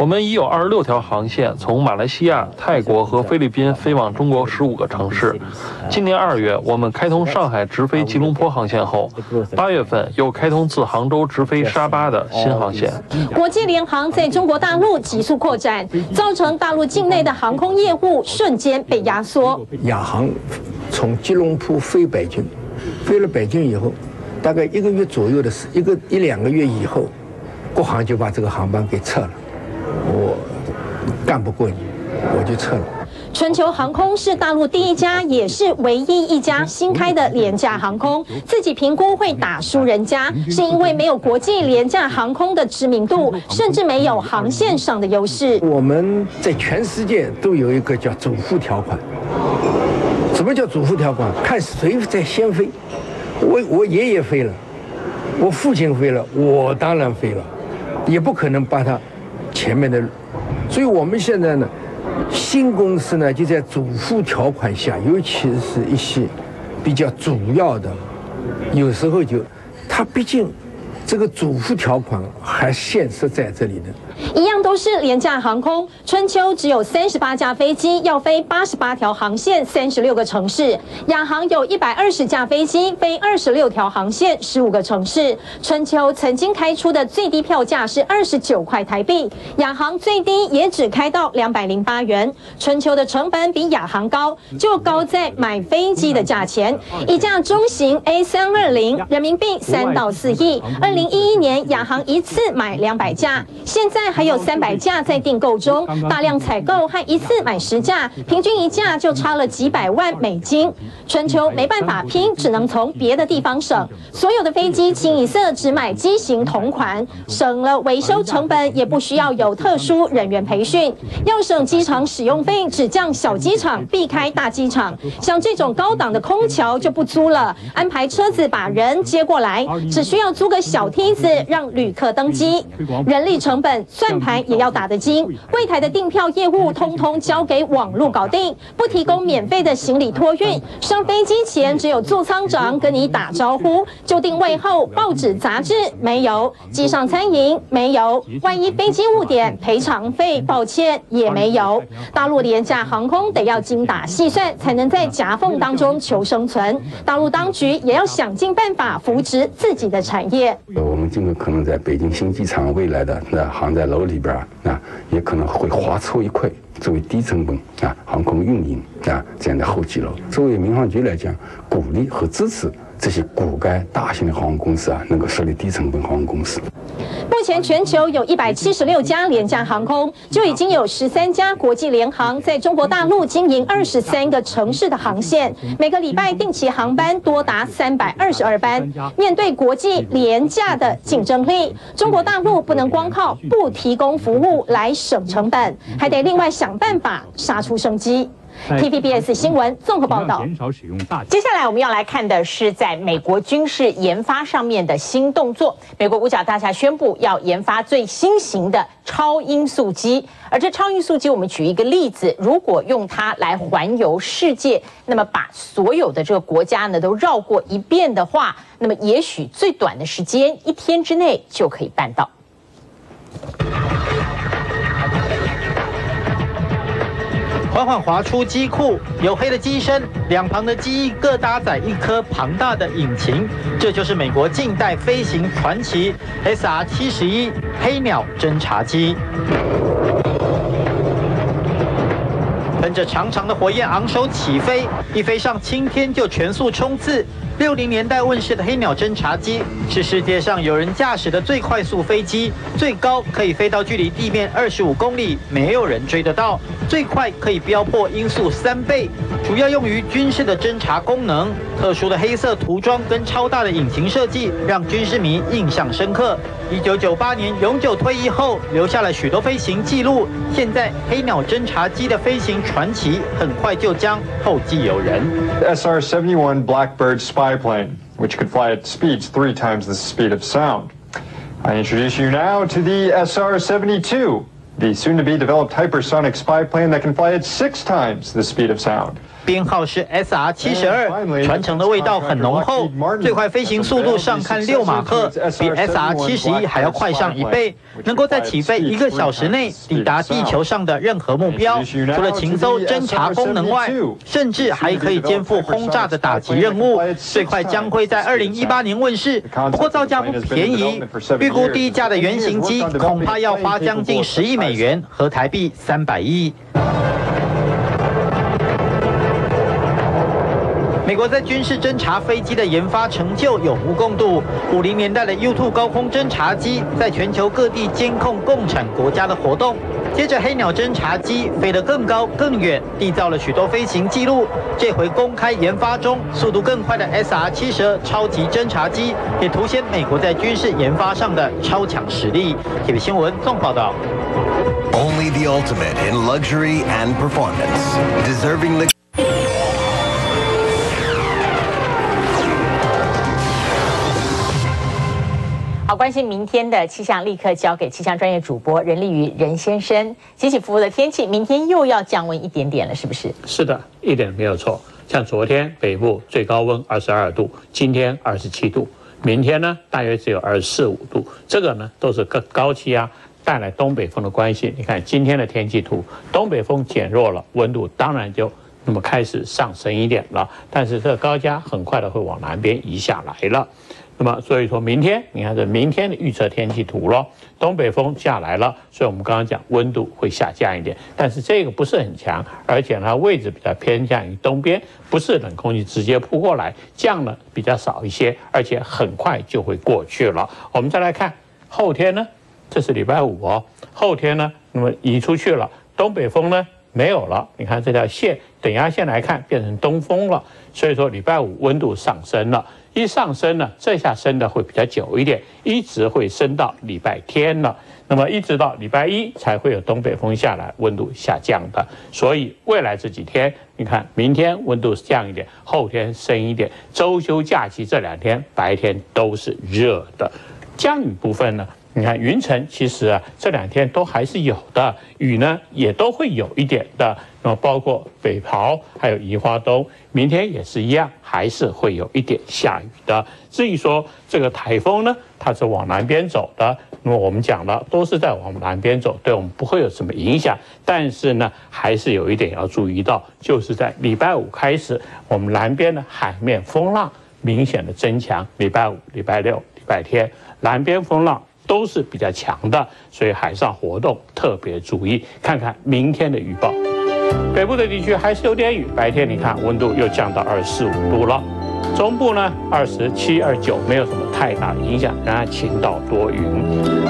我们已有二十六条航线从马来西亚、泰国和菲律宾飞往中国十五个城市。今年二月，我们开通上海直飞吉隆坡航线后，八月份又开通自杭州直飞沙巴的新航线。国际联航在中国大陆急速扩展，造成大陆境内的航空业务瞬间被压缩。亚航从吉隆坡飞北京，飞了北京以后，大概一个月左右的时，一个一两个月以后，国航就把这个航班给撤了。我干不过你，我就撤了。春秋航空是大陆第一家，也是唯一一家新开的廉价航空。自己评估会打输人家，是因为没有国际廉价航空的知名度，甚至没有航线上的优势。我们在全世界都有一个叫主副条款。什么叫主副条款？看谁在先飞。我我爷爷飞了，我父亲飞了，我当然飞了，也不可能把他。前面的，所以我们现在呢，新公司呢就在主副条款下，尤其是一些比较主要的，有时候就，它毕竟。这个主副条款还现实在这里呢。都是廉价航空，春秋只有三十八架飞机，要飞八十八条航线，三十六个城市。亚航有一百二十架飞机，飞二十六条航线，十五个城市。春秋曾经开出的最低票价是二十九块台币，亚航最低也只开到两百零八元。春秋的成本比亚航高，就高在买飞机的价钱。一架中型 A 三二零，人民币三到四亿。二零一一年，亚航一次买两百架，现在还有三百架在订购中，大量采购和一次买十架，平均一架就差了几百万美金。春秋没办法拼，只能从别的地方省，所有的飞机清一色只买机型同款，省了维修成本，也不需要有特殊人员培训，要省机场使用费，只降小机场，避开大机场。像这种高档的空桥就不租了，安排车子把人接过来，只需要租个小。梯子让旅客登机，人力成本算盘也要打得精。柜台的订票业务通通交给网络搞定，不提供免费的行李托运。上飞机前只有座舱长跟你打招呼，就定位后报纸杂志没有，机上餐饮没有。万一飞机误点，赔偿费抱歉也没有。大陆廉价航空得要精打细算，才能在夹缝当中求生存。大陆当局也要想尽办法扶持自己的产业。我们尽可能在北京新机场未来的那航站楼里边啊，也可能会划错一块作为低成本啊航空运营啊这样的候机楼。作为民航局来讲，鼓励和支持。这些骨干大型的航空公司啊，能够设立低成本航空公司。目前全球有一百七十六家廉价航空，就已经有十三家国际联航在中国大陆经营二十三个城市的航线，每个礼拜定期航班多达三百二十二班。面对国际廉价的竞争力，中国大陆不能光靠不提供服务来省成本，还得另外想办法杀出生机。TVBS 新闻综合报道。接下来我们要来看的是在美国军事研发上面的新动作。美国五角大厦宣布要研发最新型的超音速机，而这超音速机，我们举一个例子，如果用它来环游世界，那么把所有的这个国家呢都绕过一遍的话，那么也许最短的时间一天之内就可以办到。缓缓滑出机库，黝黑的机身，两旁的机翼各搭载一颗庞大的引擎，这就是美国近代飞行传奇 SR-71 黑鸟侦察机。喷着长长的火焰，昂首起飞，一飞上青天就全速冲刺。六零年代问世的黑鸟侦察机是世界上有人驾驶的最快速飞机，最高可以飞到距离地面二十五公里，没有人追得到。最快可以飙破音速三倍，主要用于军事的侦察功能。特殊的黑色涂装跟超大的引擎设计，让军事迷印象深刻。一九九八年永久退役后，留下了许多飞行记录。现在黑鸟侦察机的飞行传奇，很快就将后继有人。SR-71 Blackbird spy biplane, which could fly at speeds three times the speed of sound. I introduce you now to the SR-72, the soon-to-be developed hypersonic spy plane that can fly at six times the speed of sound. 编号是 SR 七十二，传承的味道很浓厚，最快飞行速度上看六马赫，比 SR 七十一还要快上一倍，能够在起飞一个小时内抵达地球上的任何目标。除了勤搜侦察功能外，甚至还可以肩负轰炸的打击任务。最快将会在二零一八年问世，不过造价不便宜，预估第一架的原型机恐怕要花将近十亿美元，和台币三百亿。美国在军事侦察飞机的研发成就有目共睹。五零年代的 U-2 高空侦察机在全球各地监控共产国家的活动。接着黑鸟侦察机飞得更高更远，缔造了许多飞行记录。这回公开研发中，速度更快的 SR-72 超级侦察机，也凸显美国在军事研发上的超强实力。TVB 新闻纵报道。Only the ultimate in luxury and performance, deserving the 好，关心明天的气象，立刻交给气象专业主播任立宇任先生。起起伏伏的天气，明天又要降温一点点了，是不是？是的，一点没有错。像昨天北部最高温二十二度，今天二十七度，明天呢大约只有二十四五度。这个呢都是高高气压带来东北风的关系。你看今天的天气图，东北风减弱了，温度当然就那么开始上升一点了。但是这高压很快的会往南边移下来了。那么，所以说明天，你看这明天的预测天气图咯，东北风下来了，所以我们刚刚讲温度会下降一点，但是这个不是很强，而且呢位置比较偏向于东边，不是冷空气直接扑过来，降呢比较少一些，而且很快就会过去了。我们再来看后天呢，这是礼拜五哦，后天呢，那么移出去了，东北风呢没有了，你看这条线等压线来看变成东风了，所以说礼拜五温度上升了。一上升呢，这下升的会比较久一点，一直会升到礼拜天了。那么一直到礼拜一才会有东北风下来，温度下降的。所以未来这几天，你看，明天温度降一点，后天升一点，周休假期这两天白天都是热的。降雨部分呢？你看云层其实啊这两天都还是有的，雨呢也都会有一点的。那么包括北袍还有宜花东，明天也是一样，还是会有一点下雨的。至于说这个台风呢，它是往南边走的，那么我们讲了都是在往南边走，对我们不会有什么影响。但是呢，还是有一点要注意到，就是在礼拜五开始，我们南边的海面风浪明显的增强。礼拜五、礼拜六、礼拜天，南边风浪。都是比较强的，所以海上活动特别注意。看看明天的预报，北部的地区还是有点雨，白天你看温度又降到二十四五度了。中部呢，二十七、二九没有什么太大的影响，仍然晴到多云。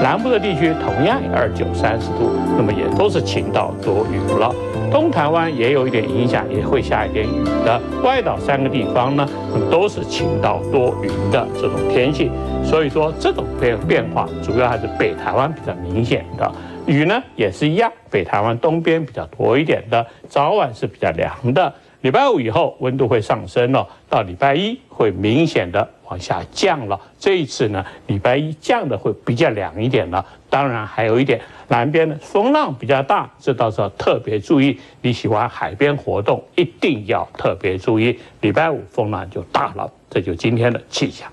南部的地区同样二九、三十度，那么也都是晴到多云了。东台湾也有一点影响，也会下一点雨的。外岛三个地方呢，都是晴到多云的这种天气。所以说，这种变变化主要还是北台湾比较明显的。雨呢也是一样，北台湾东边比较多一点的，早晚是比较凉的。礼拜五以后温度会上升了，到礼拜一会明显的往下降了。这一次呢，礼拜一降的会比较凉一点了。当然还有一点，南边的风浪比较大，这到时候特别注意。你喜欢海边活动，一定要特别注意。礼拜五风浪就大了，这就今天的气象。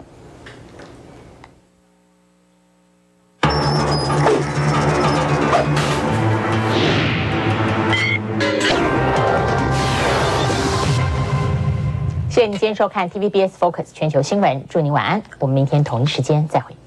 先收看 TVBS Focus 全球新闻，祝您晚安，我们明天同一时间再会。